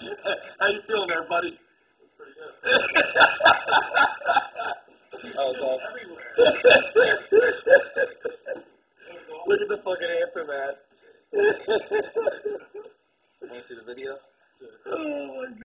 How you feeling there, buddy? Pretty good. oh, God. Look at the fucking aftermath. Want to see the video? Oh, my God.